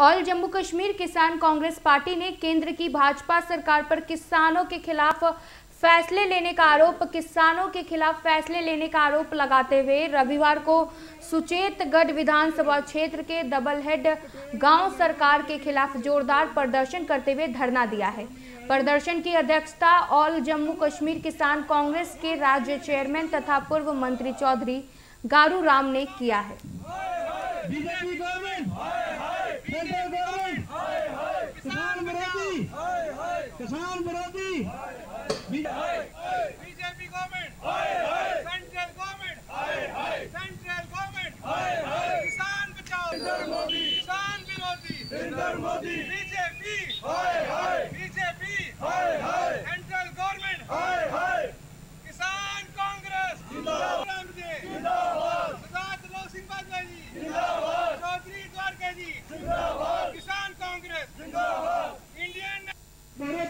All Jammu Kashmir किसान Congress party ने केंद्र की भाजपा सरकार पर किसानों के खिलाफ फैसले लेने का आरोप, किसानों के खिलाफ फैसले लेने का आरोप लगाते हुए रविवार को सुचेतगढ़ विधानसभा क्षेत्र के डबल हेड गाँव सरकार के खिलाफ जोरदार प्रदर्शन करते हुए धरना दिया है। प्रदर्शन की अध्यक्षता ऑल जम्मू कश्मीर किसान कांग्रेस के राज्य चेयरमैन तथा पूर्व मंत्री चौधरी गारू राम ने किया है। सेंट्रल गवर्नमेंट किसान विरोधी। किसान विरोधी। BJP government. Central government. Central government. किसान बचाओ। किसान विरोधी। बीजेपी बीजेपी सेंट्रल गवर्नमेंट किसान कांग्रेस सरदार दिलोक सिंह बाजवा जी चौधरी द्वारका जी किसान कांग्रेस इंडियन ਸਾਰੇ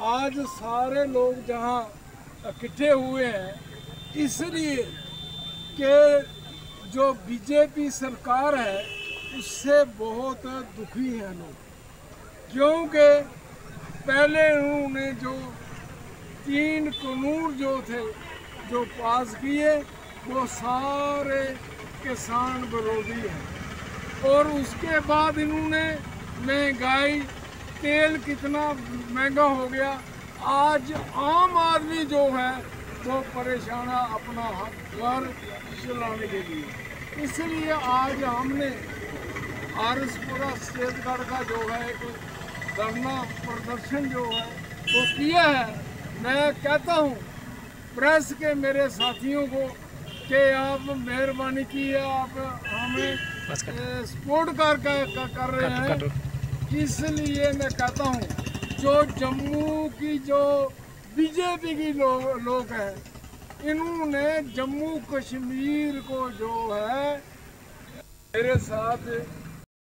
आज सारे लोग जहाँ इकट्ठे हुए हैं, इसलिए कि जो बीजेपी सरकार है, उससे बहुत दुखी हैं लोग। क्योंकि पहले उन्होंने जो तीन कानून जो थे, जो पास किए, वो सारे किसान विरोधी हैं। और उसके बाद इन्होंने महँगाई तेल कितना महँगा हो गया। आज आम आदमी जो है वो परेशान है अपना घर चलाने के लिए। इसलिए आज हमने आरएसपुरा स्टेटगढ़ का जो है एक धरना प्रदर्शन जो है वो किया है। मैं कहता हूँ प्रेस के मेरे साथियों को कि आप मेहरबानी की आप हमें सपोर्ट कर, कर, कर रहे हैं। इसलिए मैं कहता हूँ, जो जम्मू की जो बीजेपी की लोग लोग हैं, इन्होंने जम्मू कश्मीर को जो है, मेरे साथ